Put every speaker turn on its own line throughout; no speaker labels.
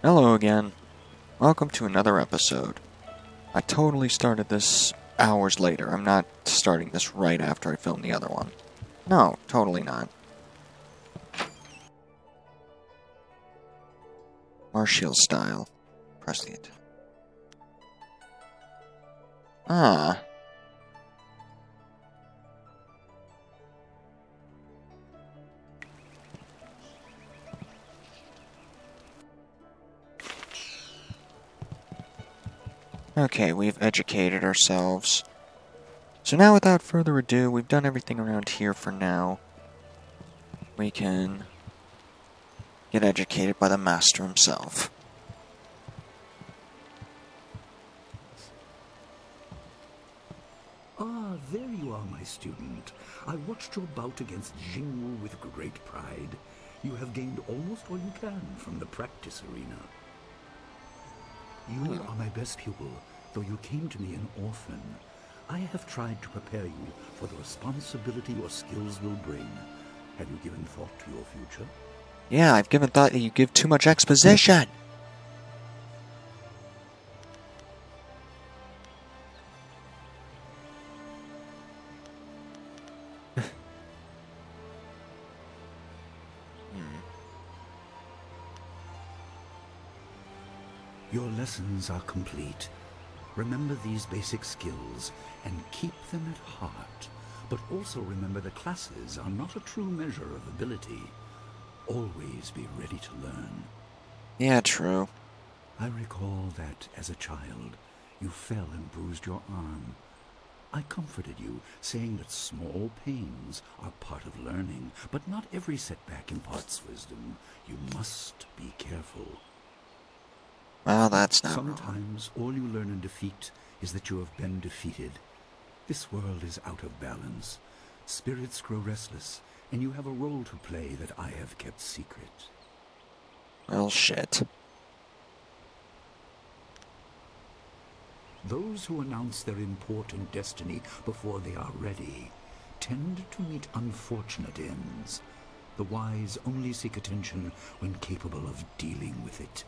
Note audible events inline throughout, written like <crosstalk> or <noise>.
Hello again. Welcome to another episode. I totally started this hours later. I'm not starting this right after I filmed the other one. No, totally not. Martial style. Press the. Ah. Okay, we've educated ourselves. So now, without further ado, we've done everything around here for now. We can get educated by the master himself.
Ah, there you are, my student. I watched your bout against Jingwu with great pride. You have gained almost all you can from the practice arena. You are my best pupil, though you came to me an orphan. I have tried to prepare you for the responsibility your skills will bring. Have you given thought to your future?
Yeah, I've given thought that you give too much exposition.
Lessons are complete. Remember these basic skills and keep them at heart. But also remember that classes are not a true measure of ability. Always be ready to learn.
Yeah, true.
I recall that as a child, you fell and bruised your arm. I comforted you, saying that small pains are part of learning, but not every setback imparts wisdom. You must be careful.
Well, that's not wrong.
Sometimes all you learn in defeat is that you have been defeated. This world is out of balance. Spirits grow restless, and you have a role to play that I have kept secret.
Well, shit.
Those who announce their important destiny before they are ready tend to meet unfortunate ends. The wise only seek attention when capable of dealing with it.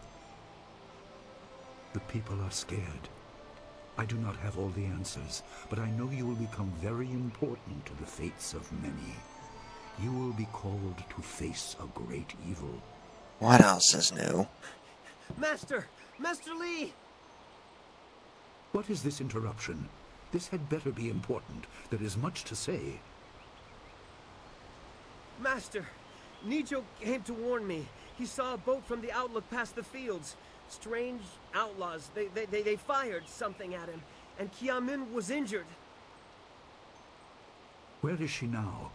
The people are scared. I do not have all the answers, but I know you will become very important to the fates of many. You will be called to face a great evil.
What else is new?
Master! Master Li!
What is this interruption? This had better be important. There is much to say.
Master! Nijo came to warn me. He saw a boat from the outlook past the fields. Strange outlaws. They, they, they, they fired something at him. And Kiamin was injured.
Where is she now?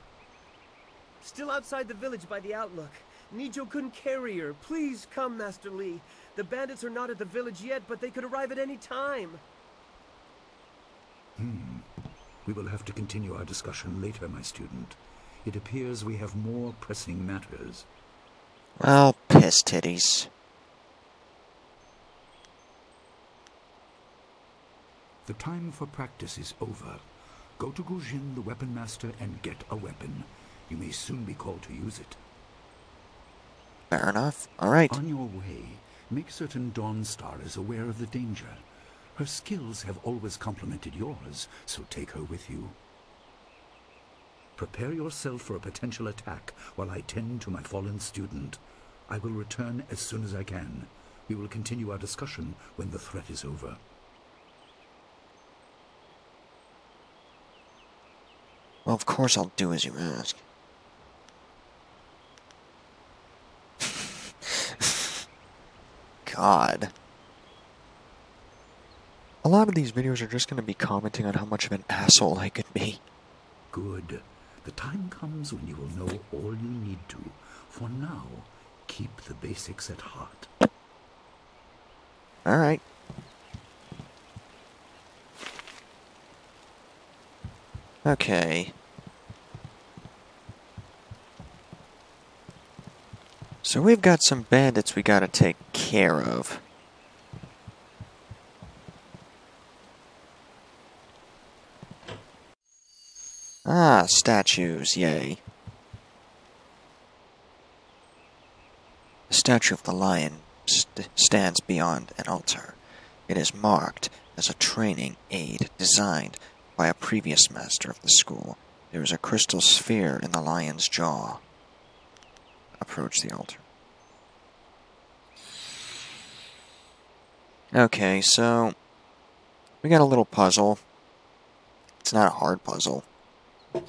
Still outside the village by the outlook. Nijo couldn't carry her. Please come, Master Li. The bandits are not at the village yet, but they could arrive at any time.
Hmm. We will have to continue our discussion later, my student. It appears we have more pressing matters.
Well, piss titties.
The time for practice is over. Go to Gujin, the weapon master, and get a weapon. You may soon be called to use it.
Fair enough. Alright.
On your way, make certain Dawnstar is aware of the danger. Her skills have always complemented yours, so take her with you. Prepare yourself for a potential attack while I tend to my fallen student. I will return as soon as I can. We will continue our discussion when the threat is over.
Well, of course I'll do as you ask. <laughs> God. A lot of these videos are just going to be commenting on how much of an asshole I could be.
Good. The time comes when you will know all you need to. For now, keep the basics at heart.
Alright. Okay. So we've got some bandits we gotta take care of. Ah, statues, yay. The statue of the lion. st- stands beyond an altar. It is marked as a training aid designed by a previous master of the school. There is a crystal sphere in the lion's jaw. Approach the altar. Okay, so we got a little puzzle. It's not a hard puzzle. You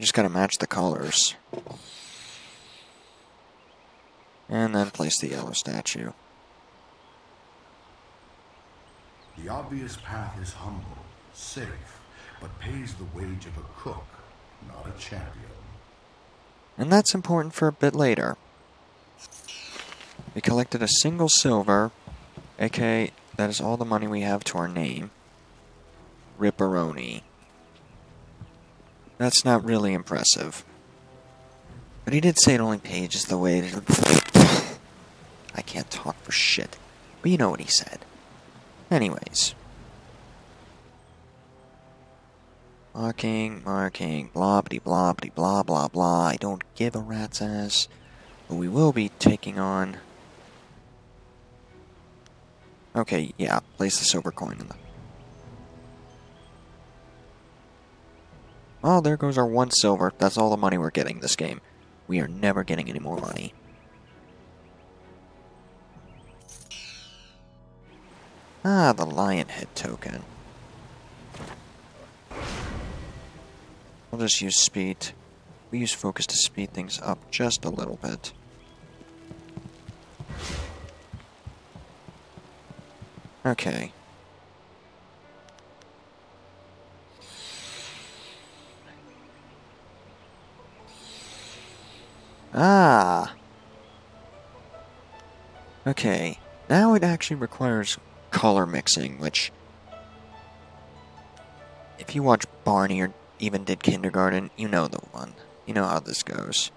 just gotta match the colors. And then place the yellow statue.
The obvious path is humble, safe, but pays the wage of a cook, not a champion.
And that's important for a bit later. We collected a single silver, aka that is all the money we have to our name. Ripperoni. That's not really impressive. But he did say it only pages the way. <laughs> I can't talk for shit. But you know what he said. Anyways. Marking, marking, blah blah blah blah blah. blah. I don't give a rat's ass. But we will be taking on... Okay, yeah, place the silver coin in the... Oh, there goes our one silver. That's all the money we're getting this game. We are never getting any more money. Ah, the lion head token. We'll just use speed. We use focus to speed things up just a little bit. Okay. Ah! Okay, now it actually requires color mixing, which... If you watch Barney or even did kindergarten, you know the one. You know how this goes.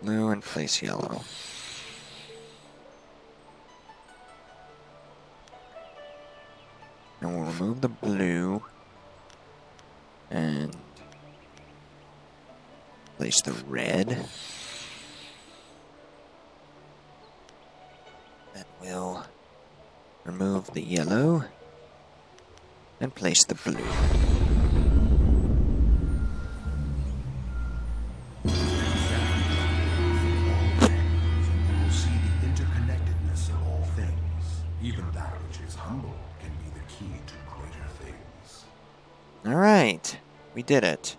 Blue and place yellow. And we'll remove the blue and place the red. We'll remove the yellow and place the blue.
You will see the interconnectedness of all things. Even that which is humble can be the key to greater things.
Alright, we did it.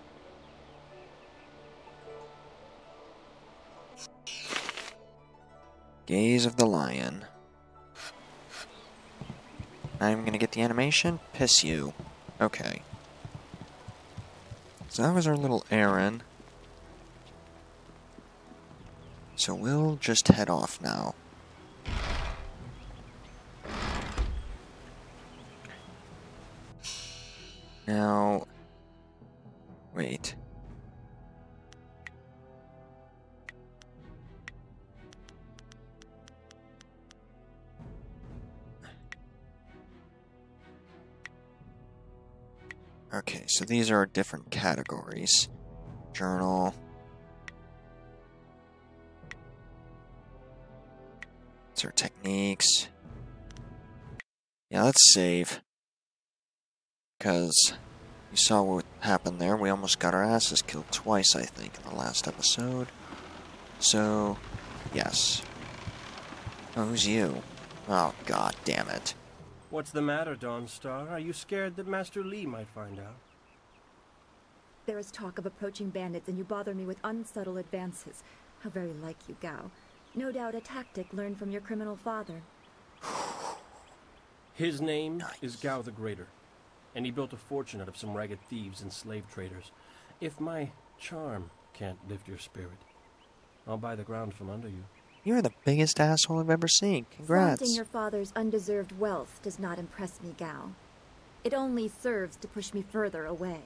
Gaze of the Lion. I'm gonna get the animation? Piss you. Okay. So that was our little errand. So we'll just head off now. Now... Wait. Okay, so these are different categories. Journal. These are techniques. Yeah, let's save. Because you saw what happened there. We almost got our asses killed twice, I think, in the last episode. So, yes. Oh, who's you? Oh, god damn it.
What's the matter, Dawnstar? Are you scared that Master Li might find out?
There is talk of approaching bandits, and you bother me with unsubtle advances. How very like you, Gao. No doubt a tactic learned from your criminal father. <sighs>
His name is Gao the Greater, and he built a fortune out of some ragged thieves and slave traders. If my charm can't lift your spirit, I'll buy the ground from under you.
You're the biggest asshole I've ever seen. Congrats.
Flaunting your father's undeserved wealth does not impress me, Gao. It only serves to push me further away.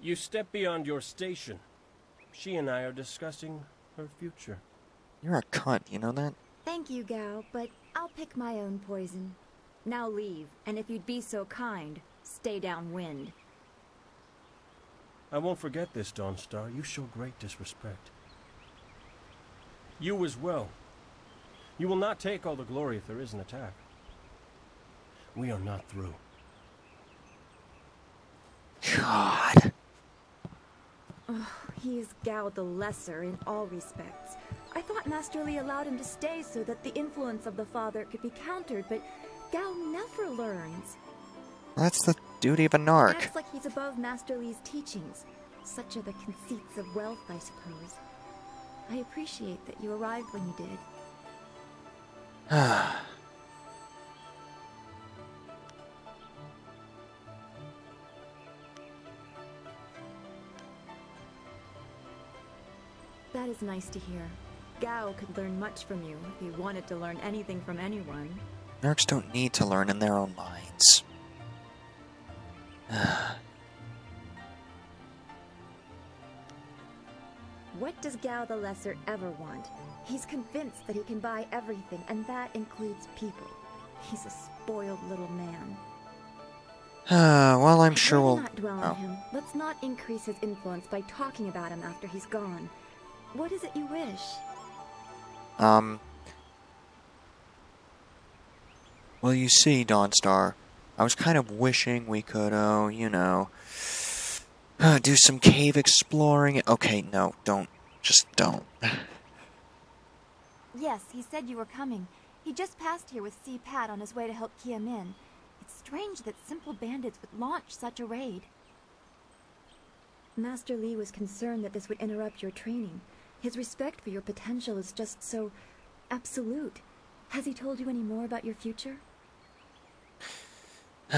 You step beyond your station. She and I are discussing her future.
You're a cunt, you know that?
Thank you, Gao, but I'll pick my own poison. Now leave, and if you'd be so kind, stay downwind.
I won't forget this, Dawnstar. You show great disrespect. You as well. You will not take all the glory if there is an attack. We are not through.
God.
Oh, He is Gao the Lesser in all respects. I thought Master Li allowed him to stay so that the influence of the father could be countered, but Gao never learns.
That's the duty of a narc.
Acts like he's above Master Li's teachings. Such are the conceits of wealth, I suppose. I appreciate that you arrived when you did. Ah. <sighs> That is nice to hear. Gao could learn much from you if he wanted to learn anything from anyone.
Narcs don't need to learn in their own minds. <sighs>
What does Gao the Lesser ever want? He's convinced that he can buy everything, and that includes people. He's a spoiled little man. <sighs>
well, I'm sure
Let's
we'll.
not dwell on
oh.
him. Let's not increase his influence by talking about him after he's gone. What is it you wish?
Um. Well, you see, Dawnstar, I was kind of wishing we could, oh, you know, uh, <sighs> do some cave exploring. Okay, no, don't. Just don't. <laughs>
Yes, he said you were coming. He just passed here with Si Pat on his way to help Kia Min. It's strange that simple bandits would launch such a raid. Master Li was concerned that this would interrupt your training. His respect for your potential is just so absolute. Has he told you any more about your future? <sighs>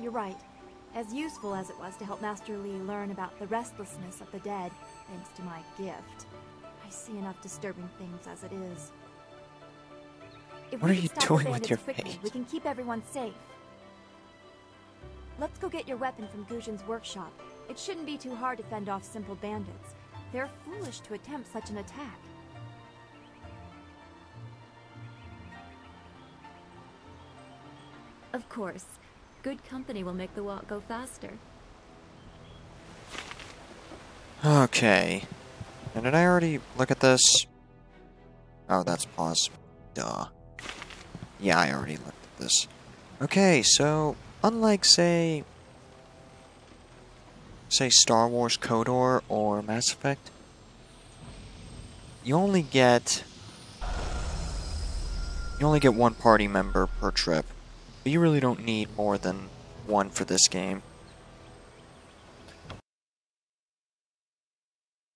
You're right. As useful as it was to help Master Li learn about the restlessness of the dead, thanks to my gift, I see enough disturbing things as it is. If
What are you doing with your
quickly,
face?
We can keep everyone safe. Let's go get your weapon from Gujin's workshop. It shouldn't be too hard to fend off simple bandits. They're foolish to attempt such an attack. Of course. Good company will make the walk go faster.
Okay. And did I already look at this? Oh, that's pause. Duh. Yeah, I already looked at this. Okay, so, unlike, say... Say Star Wars KOTOR or Mass Effect, you only get... You only get one party member per trip. But you really don't need more than one for this game.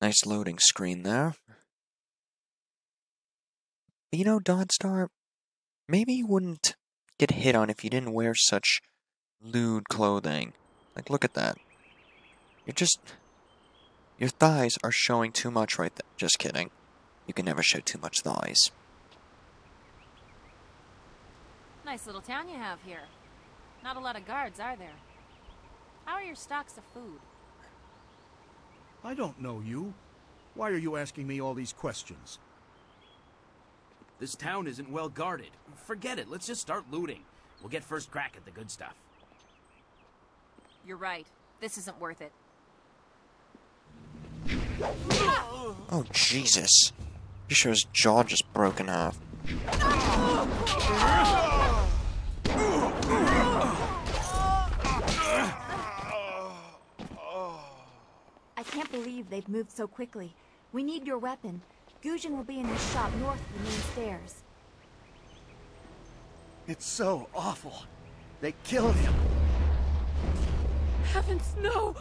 Nice loading screen there. But you know, Dawnstar, maybe you wouldn't get hit on if you didn't wear such lewd clothing. Like, look at that. You're just. Your thighs are showing too much right there. Just kidding. You can never show too much thighs.
Nice little town you have here. Not a lot of guards, are there? How are your stocks of food?
I don't know you. Why are you asking me all these questions?
This town isn't well guarded. Forget it. Let's just start looting. We'll get first crack at the good stuff.
You're right. This isn't worth it.
Oh, Jesus. Pretty sure his jaw just broken off.
I can't believe they've moved so quickly. We need your weapon. Gujin will be in his shop north of the main stairs.
It's so awful. They killed him.
Heavens, no!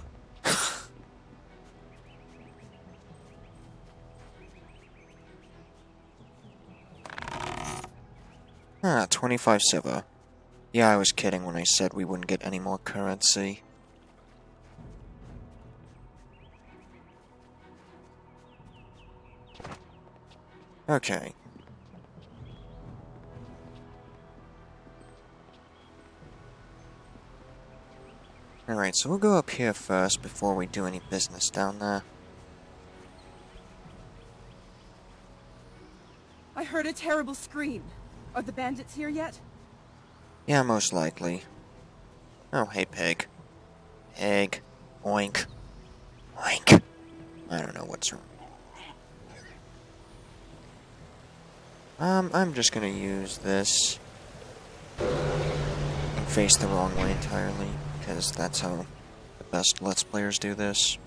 Ah, 25 silver. Yeah, I was kidding when I said we wouldn't get any more currency. Okay. Alright, so we'll go up here first before we do any business down there.
I heard a terrible scream. Are the bandits here yet?
Yeah, most likely. Oh, hey, pig. Pig. Oink. Oink. I don't know what's wrong. Um, I'm just gonna use this. And face the wrong way entirely, because that's how the best Let's Players do this.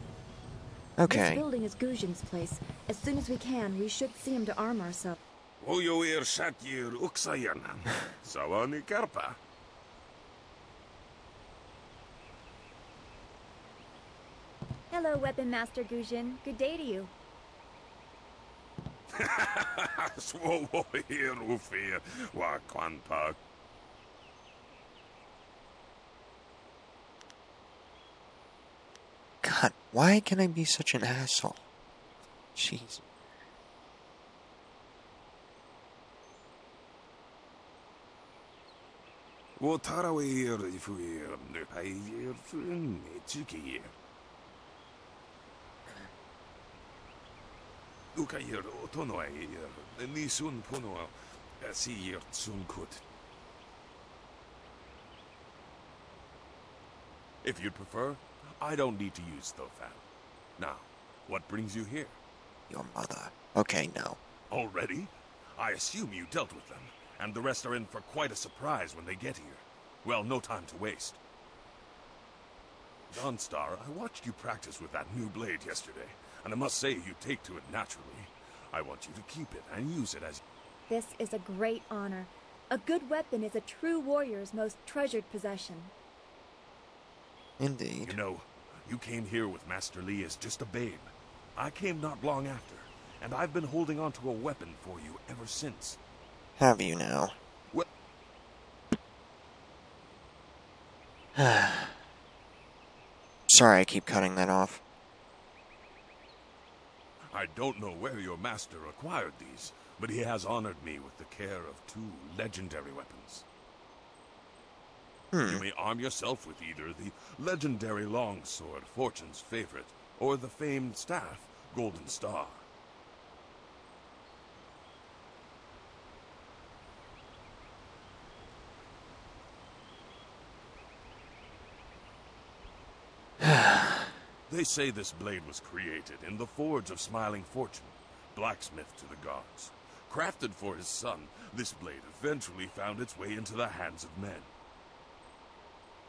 Okay.
This
Okay.
building is Gujin's place. As soon as we can, we should see him to arm ourselves.
Ojoir Shatyr Uksayanan. <laughs> Sawani Karpa.
Hello, Weapon Master Gujin. Good day to you. <laughs>
Swowo here Ufir Wa Kwanpa.
God, why can I be such an asshole? Jeez.
Wo Tarawir Ifuir Nupayir Fun Chikir. Ukayir Otonoir Nisun Puno Asir eh, Tsunkut. If you'd prefer, I don't need to use Tho Fan. Now, what brings you here?
Your mother. Okay, now.
Already? I assume you dealt with them, and the rest are in for quite a surprise when they get here. Well, no time to waste. Dawnstar, I watched you practice with that new blade yesterday, and I must say you take to it naturally. I want you to keep it and use it as...
This is a great honor. A good weapon is a true warrior's most treasured possession.
Indeed.
You know, you came here with Master Li as just a babe. I came not long after, and I've been holding on to a weapon for you ever since.
Have you now?
What? <sighs>
Sorry, I keep cutting that off.
I don't know where your master acquired these, but he has honored me with the care of two legendary weapons. You hmm. may arm yourself with either the legendary longsword, Fortune's favorite, or the famed staff, Golden Star. They say this blade was created in the forge of Smiling Fortune, blacksmith to the gods. Crafted for his son, this blade eventually found its way into the hands of men.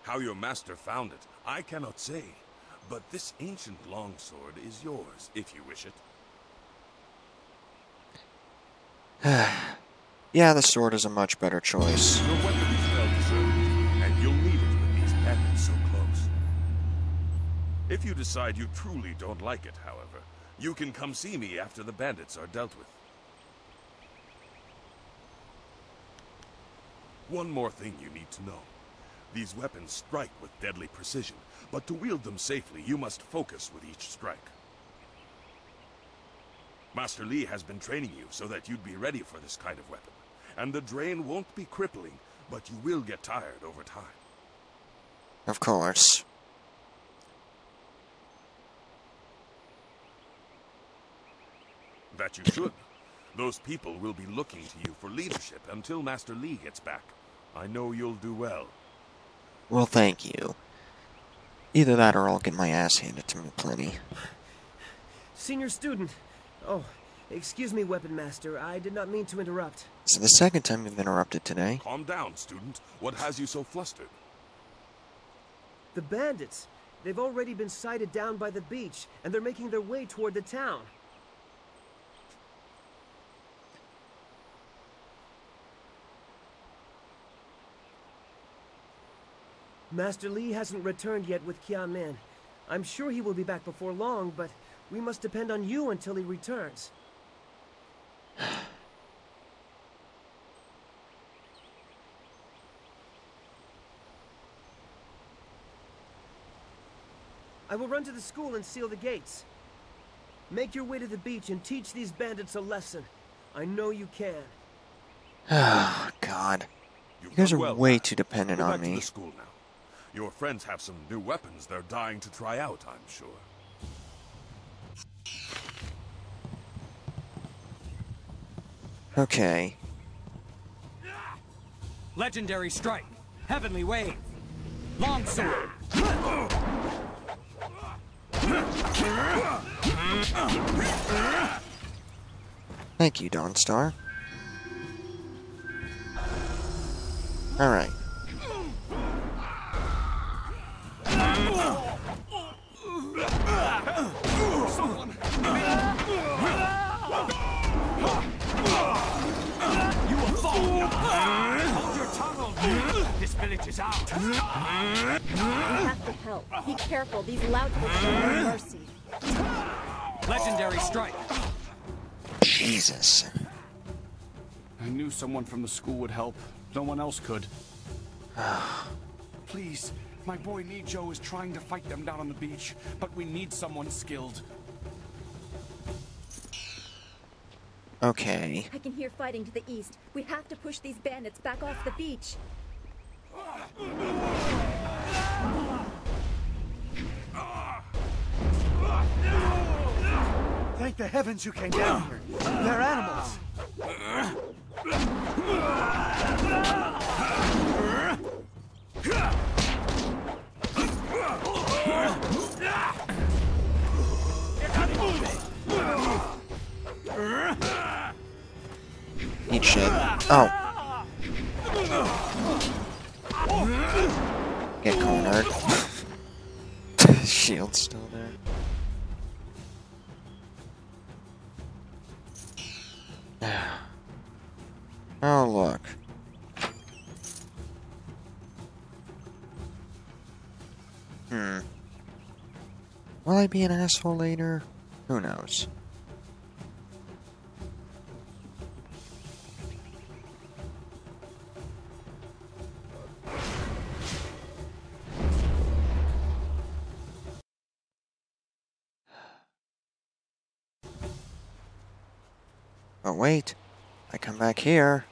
How your master found it, I cannot say, but this ancient longsword is yours, if you wish it. <sighs>
yeah, the sword is a much better choice.
Your If you decide you truly don't like it, however, you can come see me after the bandits are dealt with. One more thing you need to know. These weapons strike with deadly precision, but to wield them safely, you must focus with each strike. Master Li has been training you so that you'd be ready for this kind of weapon. And the drain won't be crippling, but you will get tired over time.
Of course.
That you should. Those people will be looking to you for leadership until Master Li gets back. I know you'll do well.
Well, thank you. Either that or I'll get my ass handed to me plenty.
Senior student. Oh, excuse me, Weapon Master. I did not mean to interrupt.
This is the second time you've interrupted today.
Calm down, student. What has you so flustered?
The bandits. They've already been sighted down by the beach, and they're making their way toward the town. Master Li hasn't returned yet with Kia Min. I'm sure he will be back before long, but we must depend on you until he returns. <sighs> I will run to the school and seal the gates. Make your way to the beach and teach these bandits a lesson. I know you can. <sighs>
Oh, God. You guys are
well,
way
lad.
too dependent
Go
on
back to
me.
The school now. Your friends have some new weapons they're dying to try out, I'm sure.
Okay.
Legendary strike. Heavenly wave. Longsword.
Thank you, Dawnstar. Alright.
This village is ours.
We have to help. Be careful. These louts will show no mercy.
Legendary strike.
Jesus.
I knew someone from the school would help. No one else could. Please, my boy Nijo is trying to fight them down on the beach, but we need someone skilled.
Okay.
I can hear fighting to the east. We have to push these bandits back off the beach.
Thank the heavens you came down here. They're animals.
Eat shit. Oh. Get cornered. <laughs> Shield's still there. <sighs> Oh, look. Hmm. Will I be an asshole later? Who knows? Wait. I come back here.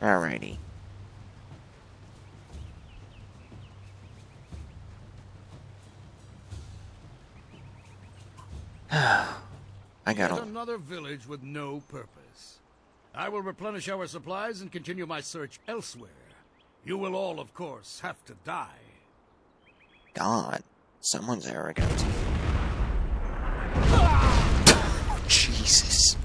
Alrighty. <sighs> I got
another village with no purpose. I will replenish our supplies and continue my search elsewhere. You will all, of course, have to die.
God. Someone's arrogant. Jesus.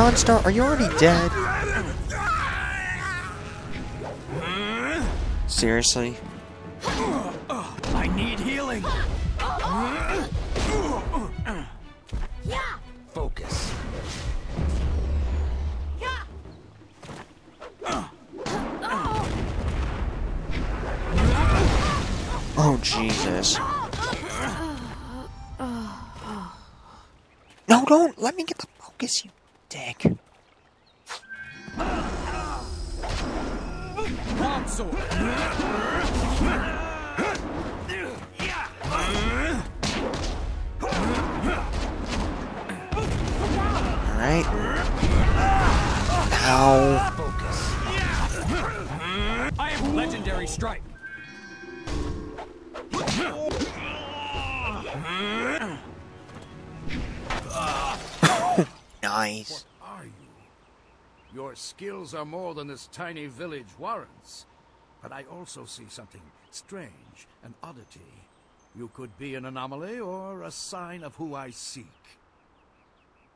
Dawnstar, are you already dead? Seriously?
I need healing.
Focus.
Oh, Jesus. No, don't! Let me get the focus, you dick. Alright. Ow.
I am legendary strike.
Nice.
What are you? Your skills are more than this tiny village warrants. But I also see something strange, an oddity. You could be an anomaly or a sign of who I seek.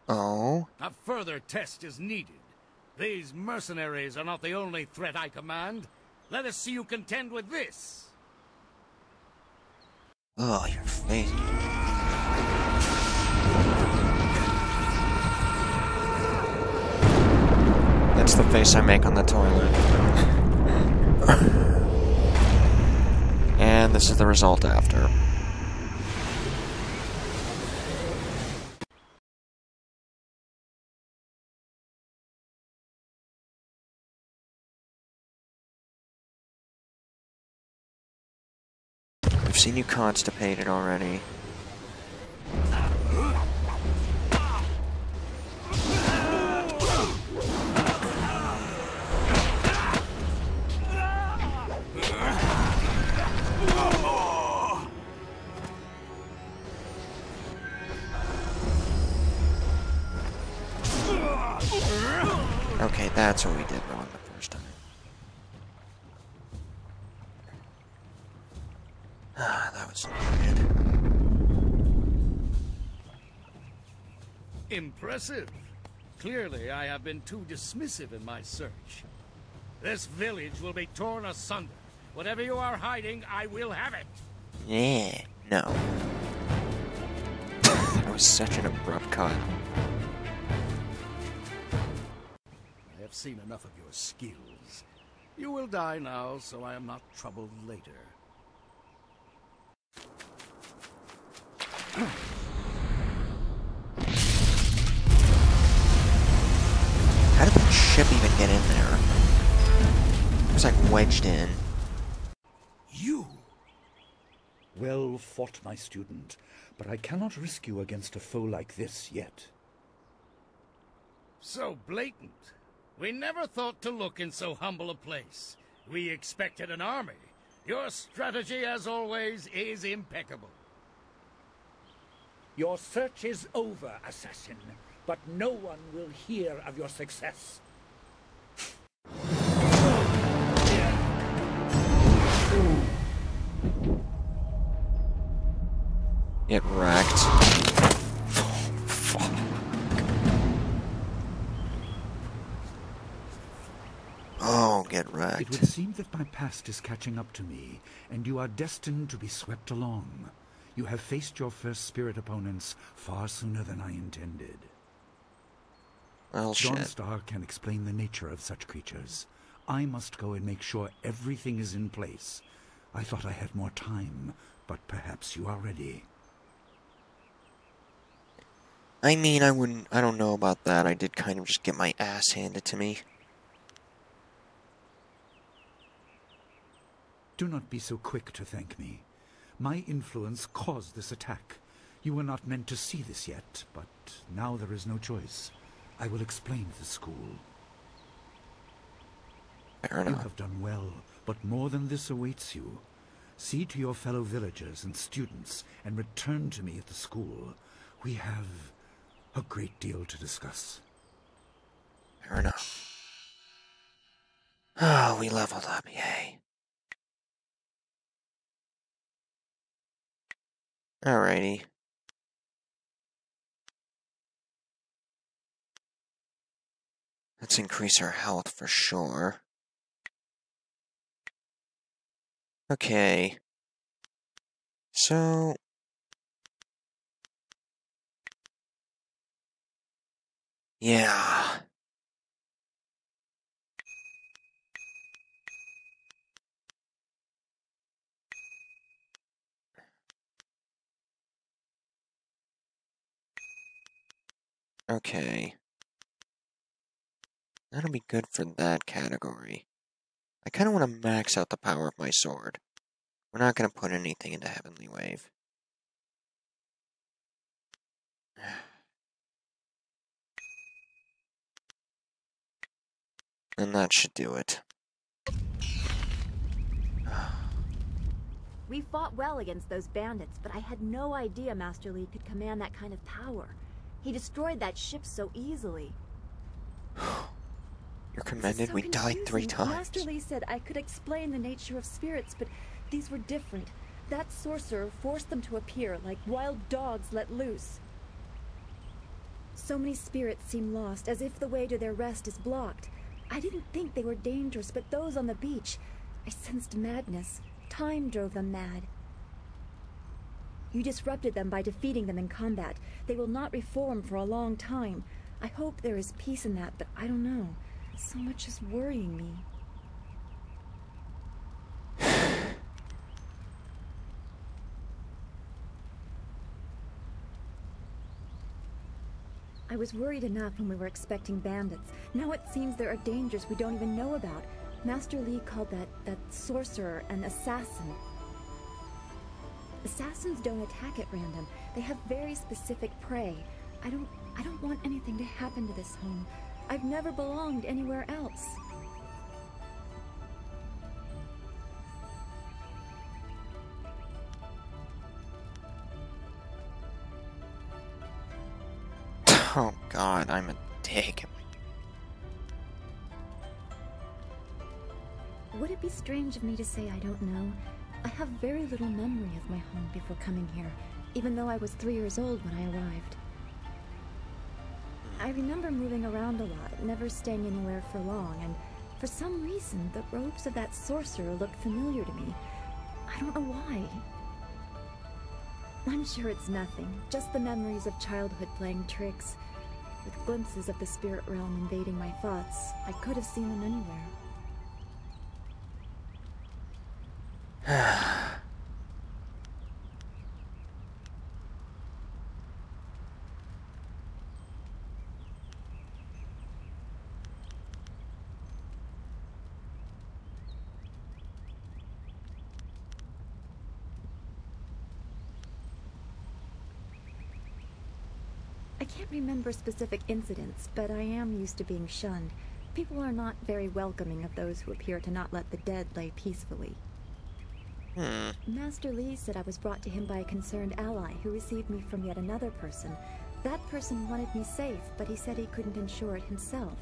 Oh?
A further test is needed. These mercenaries are not the only threat I command. Let us see you contend with this.
Oh, your face. That's the face I make on the toilet. and this is the result after. I've seen you constipated already. Okay, that's what we did wrong the first time. Ah, that was good.
Impressive. Clearly, I have been too dismissive in my search. This village will be torn asunder. Whatever you are hiding, I will have it.
Yeah, no. that was such an abrupt cut.
Have seen enough of your skills. You will die now, so I am not troubled later.
How did that ship even get in there? It was like wedged in.
You! Well fought, my student, but I cannot risk you against a foe like this yet.
So blatant. We never thought to look in so humble a place. We expected an army. Your strategy, as always, is impeccable.
Your search is over, assassin, but no one will hear of your success.
Get wrecked.
It would seem that my past is catching up to me, and you are destined to be swept along. You have faced your first spirit opponents far sooner than I intended.
Well.
Dawnstar can explain the nature of such creatures. I must go and make sure everything is in place. I thought I had more time, but perhaps you are ready.
I mean, I wouldn't. I don't know about that. I did kind of just get my ass handed to me.
Do not be so quick to thank me. My influence caused this attack. You were not meant to see this yet, but now there is no choice. I will explain the school.
Fair enough.
You have done well, but more than this awaits you. See to your fellow villagers and students and return to me at the school. We have a great deal to discuss.
Fair enough. Oh, <sighs> we leveled up, yay. Alrighty. Let's increase our health for sure. Okay. So. Yeah. Okay. That'll be good for that category. I kind of want to max out the power of my sword. We're not going to put anything into Heavenly Wave. <sighs> And that should do it.
We fought well against those bandits, but I had no idea Master Li could command that kind of power. He destroyed that ship so easily. <sighs>
You're commended.
So
we died three times.
Master Li said I could explain the nature of spirits, but these were different. That sorcerer forced them to appear like wild dogs let loose. So many spirits seem lost, as if the way to their rest is blocked. I didn't think they were dangerous, but those on the beach,
I sensed madness. Time drove them mad. You disrupted them by defeating them in combat. They will not reform for a long time. I hope there is peace in that, but I don't know. So much is worrying me. <sighs> I was worried enough when we were expecting bandits. Now it seems there are dangers we don't even know about. Master Li called that, that sorcerer an assassin. Assassins don't attack at random. They have very specific prey. I don't I don't want anything to happen to this home. I've never belonged anywhere else. <laughs>
Oh god, I'm a dick.
Would it be strange of me to say I don't know? I have very little memory of my home before coming here, even though I was three years old when I arrived. I remember moving around a lot, never staying anywhere for long, and for some reason, the robes of that sorcerer looked familiar to me. I don't know why. I'm sure it's nothing, just the memories of childhood playing tricks. With glimpses of the spirit realm invading my thoughts, I could have seen them anywhere. <sighs> <sighs> <sighs> I can't remember specific incidents, but I am used to being shunned. People are not very welcoming of those who appear to not let the dead lay peacefully.
Hmm.
Master Li said I was brought to him by a concerned ally who received me from yet another person. That person wanted me safe, but he said he couldn't ensure it himself.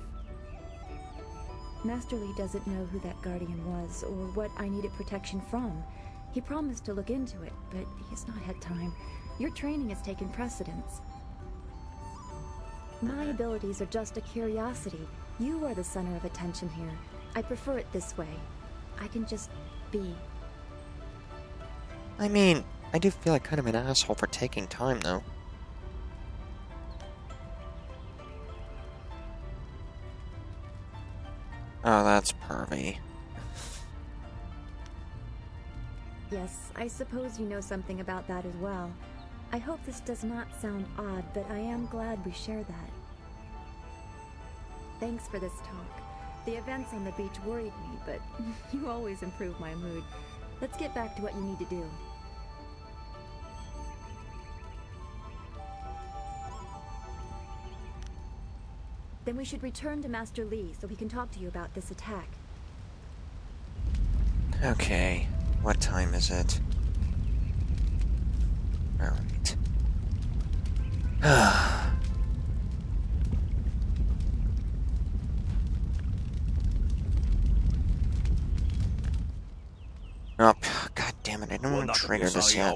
Master Li doesn't know who that guardian was or what I needed protection from. He promised to look into it, but he has not had time. Your training has taken precedence. My abilities are just a curiosity. You are the center of attention here. I prefer it this way. I can just be.
I mean, I do feel like kind of an asshole for taking time, though. Oh, that's pervy.
Yes, I suppose you know something about that as well. I hope this does not sound odd, but I am glad we share that. Thanks for this talk. The events on the beach worried me, but <laughs> you always improve my mood. Let's get back to what you need to do. Then we should return to Master Li so he can talk to you about this attack.
Okay, what time is it? Alright. oh, god damn it, I don't want to trigger this yet.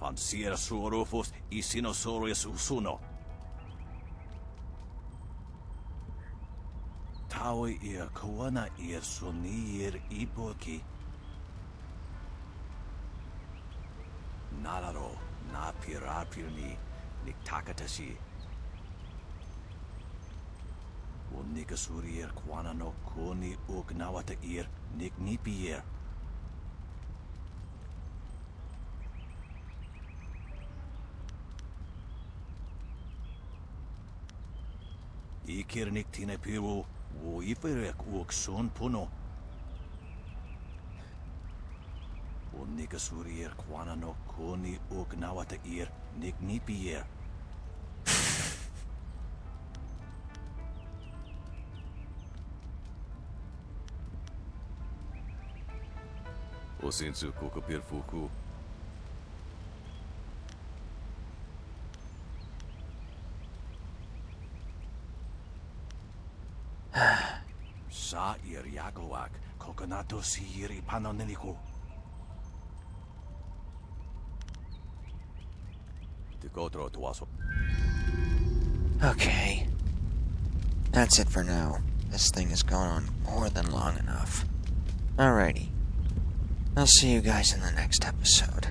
Fancier Taui ia kawana ir sonir ipoki. Nararo napi rapilmi nik takatashi. Un nika surier kwana no kuni uk nawata ir nik nipier. Ikir nik tine piru, wo iperek uk sun puno Nigasurir Kwanano Kuni Ugnawata Ir
Nignipir. Osinsu Kokopir Fuku. <sighs>
Sa ir Jagoak, Kokonato Siri Panoniliku. Iri panoneniko.
Tikotro tuaso.
Okay. That's it for now. This thing has gone on more than long enough. Alrighty. I'll see you guys in the next episode.